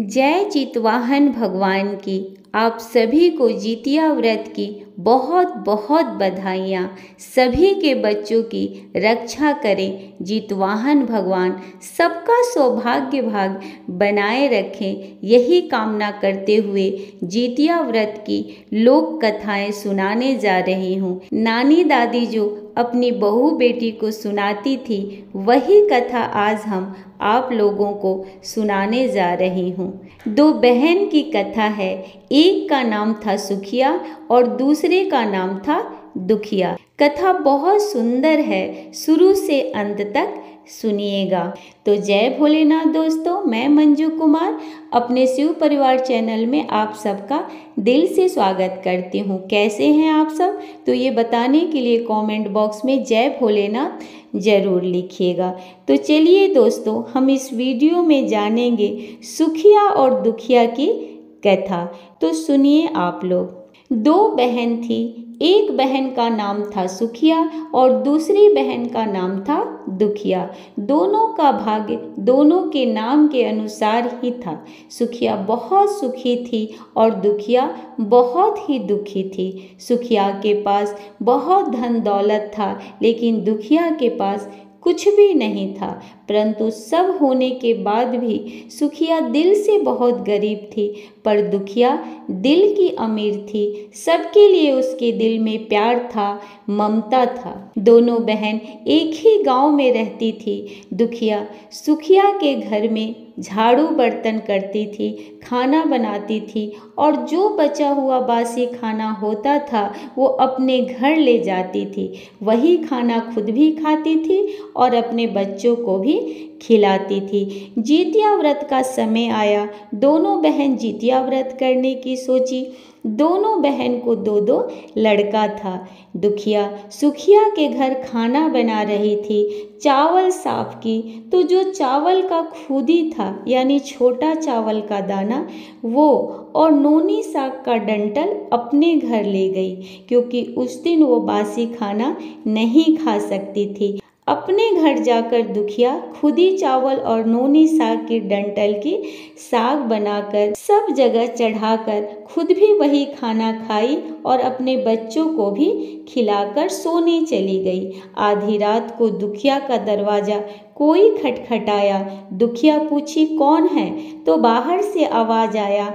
जय चितवाहन भगवान की। आप सभी को जीतिया व्रत की बहुत बहुत बधाइयाँ। सभी के बच्चों की रक्षा करें। जीतवाहन भगवान, सबका सौभाग्य भाग बनाए रखें। यही कामना करते हुए जीतिया व्रत की लोक कथाएँ सुनाने जा रही हूँ। नानी दादी जो अपनी बहू बेटी को सुनाती थी, वही कथा आज हम आप लोगों को सुनाने जा रही हूँ। दो बहन की कथा है एक का नाम था सुखिया और दूसरे का नाम था दुखिया। कथा बहुत सुंदर है, शुरू से अंत तक सुनिएगा। तो जय भोलेनाथ दोस्तों, मैं मंजू कुमार, अपने शिव परिवार चैनल में आप सबका दिल से स्वागत करती हूँ। कैसे हैं आप सब? तो ये बताने के लिए कमेंट बॉक्स में जय भोलेनाथ ज़रूर लिखिएगा। तो चलिए दोस्तों, हम इस वीडियो में जानेंगे सुखिया और दुखिया की कथा तो सुनिए आप लोग। दो बहन थी, एक बहन का नाम था सुखिया और दूसरी बहन का नाम था दुखिया। दोनों का भाग्य दोनों के नाम के अनुसार ही था। सुखिया बहुत सुखी थी और दुखिया बहुत ही दुखी थी। सुखिया के पास बहुत धन दौलत था, लेकिन दुखिया के पास कुछ भी नहीं था, परंतु सब होने के बाद भी सुखिया दिल से बहुत गरीब थी, पर दुखिया दिल की अमीर थी। सबके लिए उसके दिल में प्यार था, ममता था। दोनों बहन एक ही गाँव में रहती थी। दुखिया सुखिया के घर में झाड़ू बर्तन करती थी, खाना बनाती थी और जो बचा हुआ बासी खाना होता था, वो अपने घर ले जाती थी। वही खाना खुद भी खाती थी और अपने बच्चों को भी खिलाती थी। जीतिया व्रत का समय आया। दोनों बहन जीतिया व्रत करने की सोची। दोनों बहन को दो दो लड़का था। दुखिया, सुखिया के घर खाना बना रही थी। चावल साफ़ की। तो जो चावल का खुदी था, यानी छोटा चावल का दाना, वो और नोनी साग का डंटल अपने घर ले गई, क्योंकि उस दिन वो बासी खाना नहीं खा सकती थी। अपने घर जाकर दुखिया, खुदी चावल और नोनी साग की डंटल की साग बनाकर सब जगह चढ़ाकर खुद भी वही खाना खाई और अपने बच्चों को भी खिलाकर सोने चली गई। आधी रात को दुखिया का दरवाज़ा कोई खटखटाया। दुखिया पूछी, कौन है? तो बाहर से आवाज़ आया,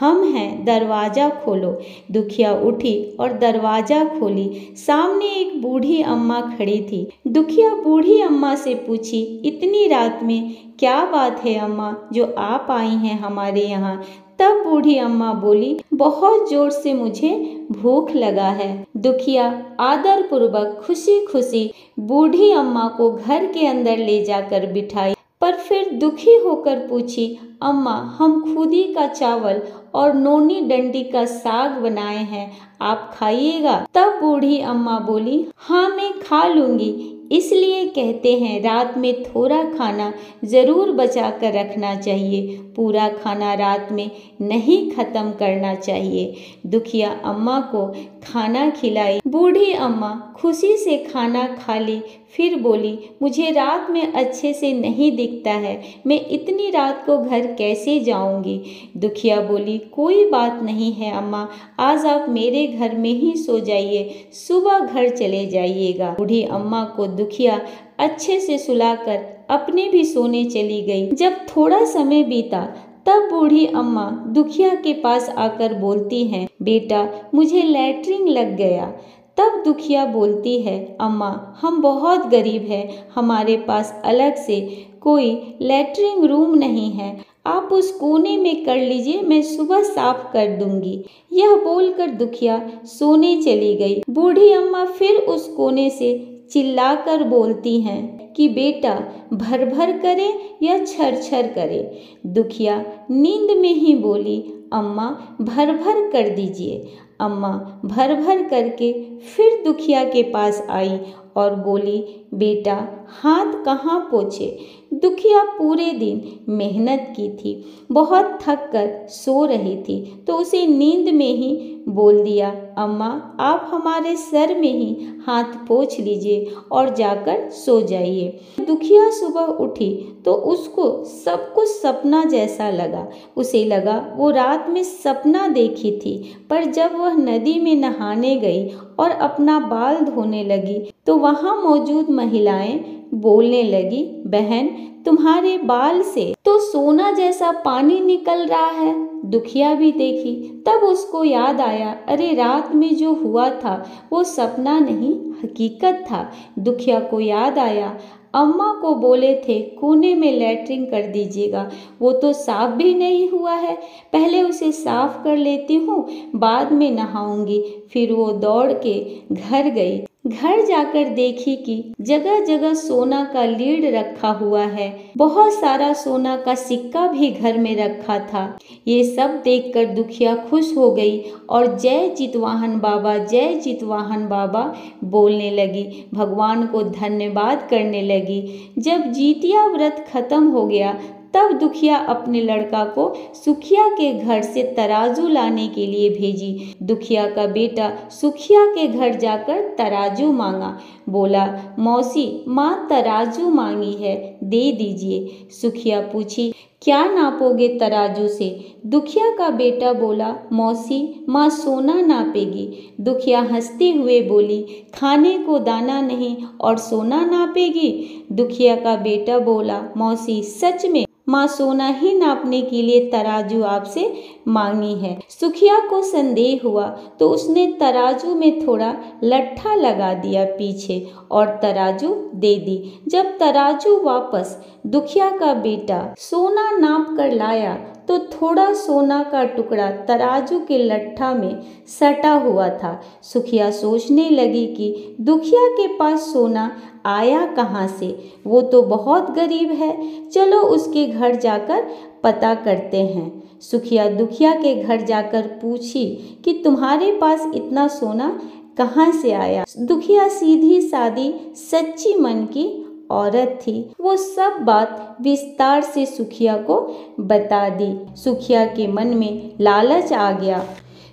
हम हैं, दरवाज़ा खोलो। दुखिया उठी और दरवाज़ा खोली। सामने एक बूढ़ी अम्मा खड़ी थी। दुखिया बूढ़ी अम्मा से पूछी, इतनी रात में क्या बात है अम्मा, जो आप आई हैं हमारे यहाँ? तब बूढ़ी अम्मा बोली, बहुत ज़ोर से मुझे भूख लगा है। दुखिया आदर पूर्वक खुशी खुशी बूढ़ी अम्मा को घर के अंदर ले जाकर बिठाई। पर फिर दुखी होकर पूछी, अम्मा, हम खुदी का चावल और नोनी डंडी का साग बनाए हैं, आप खाइएगा? तब बूढ़ी अम्मा बोली हाँ मैं खा लूँगी। इसलिए कहते हैं, रात में थोड़ा खाना ज़रूर बचा कर रखना चाहिए। पूरा खाना रात में नहीं ख़त्म करना चाहिए। दुखिया अम्मा को खाना खिलाई। बूढ़ी अम्मा खुशी से खाना खा ली, फिर बोली, मुझे रात में अच्छे से नहीं दिखता है। मैं इतनी रात को घर कैसे जाऊँगी? दुखिया बोली, कोई बात नहीं है अम्मा, आज आप मेरे घर में ही सो जाइए, सुबह घर चले जाइएगा। बूढ़ी अम्मा को दुखिया अच्छे से सुलाकर अपने भी सोने चली गई। जब थोड़ा समय बीता, तब बूढ़ी अम्मा दुखिया के पास आकर बोलती हैं, बेटा, मुझे लैट्रिन लग गया। तब दुखिया बोलती है, अम्मा, हम बहुत गरीब हैं। हमारे पास अलग से कोई लैट्रिन रूम नहीं है। आप उस कोने में कर लीजिए, मैं सुबह साफ़ कर दूँगी। यह बोलकर दुखिया सोने चली गई। बूढ़ी अम्मा फिर उस कोने से चिल्लाकर बोलती हैं कि बेटा भर भर करे या छर छर करे? दुखिया नींद में ही बोली, अम्मा भर भर कर दीजिए। अम्मा भर भर करके फिर दुखिया के पास आई और बोली, बेटा, हाथ कहाँ पोछे? दुखिया पूरे दिन मेहनत की थी, बहुत थक कर सो रही थी तो उसे नींद में ही बोल दिया अम्मा, आप हमारे सर में ही हाथ पोछ लीजिए और जाकर सो जाइए। दुखिया सुबह उठी तो उसको सब कुछ सपना जैसा लगा। उसे लगा वो रात में सपना देखी थी, पर जब वह नदी में नहाने गई और अपना बाल धोने लगी तो वहाँ मौजूद महिलाएँ बोलने लगी बहन, तुम्हारे बाल से तो सोना जैसा पानी निकल रहा है। दुखिया भी देखी, तब उसको याद आया, अरे रात में जो हुआ था, वो सपना नहीं, हकीकत था। दुखिया को याद आया, अम्मा को बोले थे, कोने में लेटरिन कर दीजिएगा। वो तो साफ़ भी नहीं हुआ है, पहले उसे साफ़ कर लेती हूँ, बाद में नहाऊँगी। फिर वो दौड़ के घर गई। घर जाकर देखी कि जगह जगह सोना का लीड रखा हुआ है। बहुत सारा सोना का सिक्का भी घर में रखा था। ये सब देखकर दुखिया खुश हो गई और जय चितवाहन बाबा, जय चितवाहन बाबा बोलने लगी। भगवान को धन्यवाद करने लगी। जब जीतिया व्रत खत्म हो गया तब दुखिया अपने लड़का को सुखिया के घर से तराजू लाने के लिए भेजी। दुखिया का बेटा सुखिया के घर जाकर तराजू मांगा। बोला, मौसी, माँ तराजू मांगी है, दे दीजिए। सुखिया पूछी, क्या नापोगे तराजू से? दुखिया का बेटा बोला, मौसी, माँ सोना नापेगी। दुखिया हँसते हुए बोली, खाने को दाना नहीं और सोना नापेगी? दुखिया का बेटा बोला, मौसी, सच में माँ सोना ही नापने के लिए तराजू आपसे मांगी है। सुखिया को संदेह हुआ तो उसने तराजू में थोड़ा लट्ठा लगा दिया पीछे। और तराजू दे दी। जब तराजू वापस दुखिया का बेटा सोना नाप कर लाया तो थोड़ा सोना का टुकड़ा तराजू के लट्ठा में सटा हुआ था। सुखिया सोचने लगी कि दुखिया के पास सोना आया कहाँ से? वो तो बहुत गरीब है। चलो उसके घर जाकर पता करते हैं। सुखिया दुखिया के घर जाकर पूछी कि, तुम्हारे पास इतना सोना कहाँ से आया? दुखिया सीधी सादी सच्ची मन की औरत थी। वो सब बात विस्तार से सुखिया को बता दी। सुखिया के मन में लालच आ गया।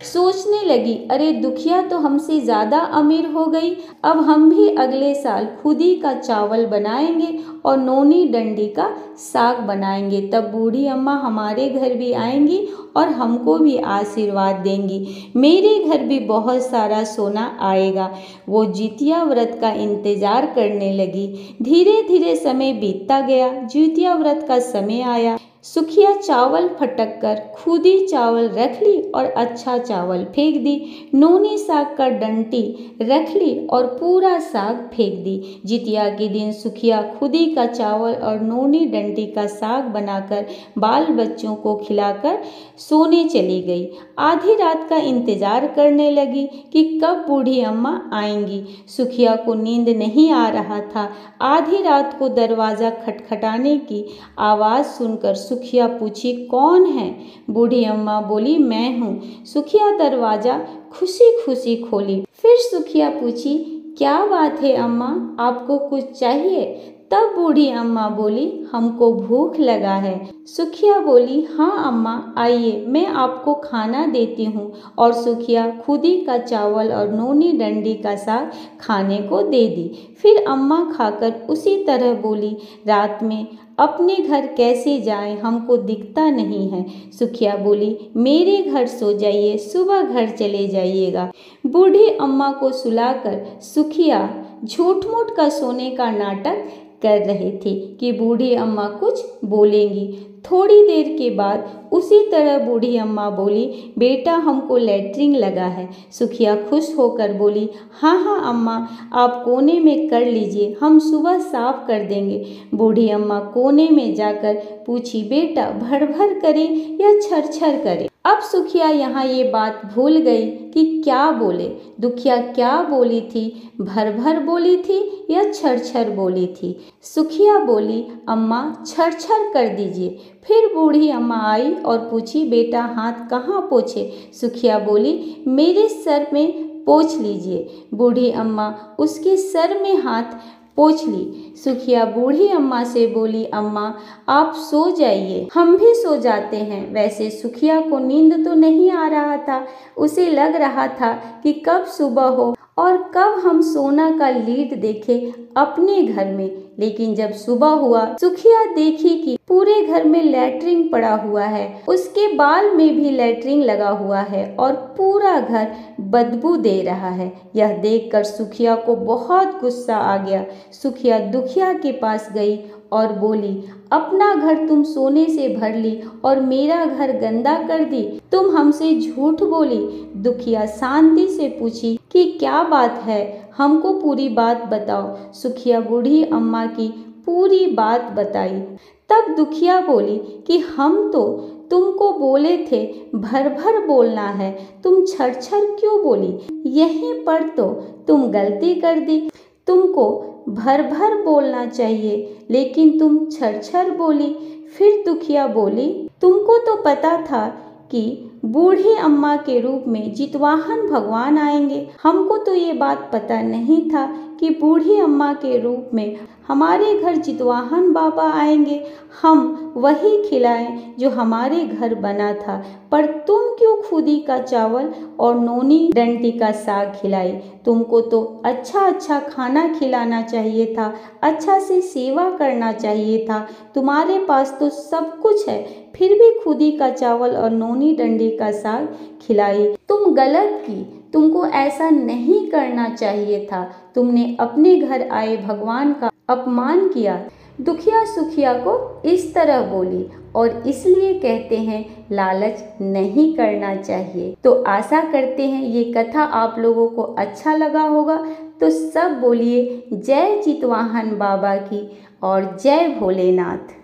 सोचने लगी, अरे दुखिया तो हमसे ज़्यादा अमीर हो गई। अब हम भी अगले साल खुद का चावल बनाएँगे और नोनी डंडी का साग बनाएँगे। तब बूढ़ी अम्मा हमारे घर भी आएँगी और हमको भी आशीर्वाद देंगी। मेरे घर भी बहुत सारा सोना आएगा। वो जितिया व्रत का इंतज़ार करने लगी। धीरे धीरे समय बीतता गया। जितिया व्रत का समय आया। सुखिया चावल फटक कर खुदी चावल रख ली और अच्छा चावल फेंक दी। नोनी साग का डंटी रख ली और पूरा साग फेंक दी। जितिया के दिन सुखिया खुदी का चावल और नोनी डंटी का साग बनाकर बाल बच्चों को खिलाकर सोने चली गई। आधी रात का इंतज़ार करने लगी कि कब बूढ़ी अम्मा आएँगी। सुखिया को नींद नहीं आ रहा था। आधी रात को दरवाज़ा खटखटाने की आवाज़ सुनकर सुखिया पूछी, कौन है? बूढ़ी अम्मा बोली, मैं हूँ। सुखिया दरवाज़ा खुशी खुशी खोली। फिर सुखिया पूछी, क्या बात है अम्मा? आपको कुछ चाहिए? तब बूढ़ी अम्मा बोली, हमको भूख लगा है। सुखिया बोली हाँ अम्मा, आइए, मैं आपको खाना देती हूँ। और सुखिया खुदी का चावल और नोनी डंडी का साग खाने को दे दी। फिर अम्मा खाकर उसी तरह बोली, रात में अपने घर कैसे जाएँ, हमको दिखता नहीं है। सुखिया बोली, मेरे घर सो जाइए, सुबह घर चले जाइएगा। बूढ़ी अम्मा को सुलाकर, सुखिया झूठ मूठ का सोने का नाटक कर रहे थे कि बूढ़ी अम्मा कुछ बोलेंगी। थोड़ी देर के बाद उसी तरह बूढ़ी अम्मा बोली, बेटा, हमको लेटरिन लगा है। सुखिया खुश होकर बोली हाँ हाँ अम्मा, आप कोने में कर लीजिए, हम सुबह साफ़ कर देंगे। बूढ़ी अम्मा कोने में जाकर पूछी, बेटा भर भर करे या छर छर करे? अब सुखिया यहाँ ये बात भूल गई कि क्या बोले? दुखिया क्या बोली थी? भर भर बोली थी या छर छर बोली थी? सुखिया बोली, अम्मा छर छर कर दीजिए। फिर बूढ़ी अम्मा आई और पूछी, बेटा, हाथ कहाँ पोछे? सुखिया बोली, मेरे सर में पोछ लीजिए। बूढ़ी अम्मा, उसके सर में हाथ पोछ ली। सुखिया बूढ़ी अम्मा से बोली, अम्मा, आप सो जाइए। हम भी सो जाते हैं। वैसे सुखिया को नींद तो नहीं आ रहा था। उसे लग रहा था कि कब सुबह हो और कब हम सोना का लीड देखे अपने घर में। लेकिन जब सुबह हुआ, सुखिया देखी कि पूरे घर में लैटरिन पड़ा हुआ है। उसके बाल में भी लैटरिन लगा हुआ है और पूरा घर बदबू दे रहा है। यह देखकर सुखिया को बहुत गुस्सा आ गया। सुखिया दुखिया के पास गई और बोली, अपना घर तुम सोने से भर ली और मेरा घर गंदा कर दी। तुम हमसे झूठ बोली। दुखिया शांति से पूछी, कि क्या बात है? हमको पूरी बात बताओ। सुखिया बूढ़ी अम्मा की पूरी बात बताई। तब दुखिया बोली कि हम तो तुमको बोले थे, भर भर बोलना है। तुम छर छर क्यों बोली? यहीं पर तो तुम गलती कर दी। तुमको भर भर बोलना चाहिए, लेकिन तुम छर छर बोली। फिर दुखिया बोली, तुमको तो पता था कि बूढ़ी अम्मा के रूप में जितवाहन भगवान आएँगे। हमको तो ये बात पता नहीं था कि बूढ़ी अम्मा के रूप में हमारे घर जितवाहन बाबा आएँगे। हम वही खिलाएँ जो हमारे घर बना था। पर तुम क्यों खुदी का चावल और नोनी डंटी का साग खिलाई? तुमको तो अच्छा अच्छा खाना खिलाना चाहिए था अच्छा से सेवा करना चाहिए था। तुम्हारे पास तो सब कुछ है, फिर भी खुदी का चावल और नोनी डंडी का साग खिलाई। तुम गलत की तुमको ऐसा नहीं करना चाहिए था। तुमने अपने घर आए भगवान का अपमान किया। दुखिया सुखिया को इस तरह बोली और इसलिए कहते हैं, लालच नहीं करना चाहिए। तो आशा करते हैं ये कथा आप लोगों को अच्छा लगा होगा। तो सब बोलिए, जय चितवाहन बाबा की और जय भोलेनाथ।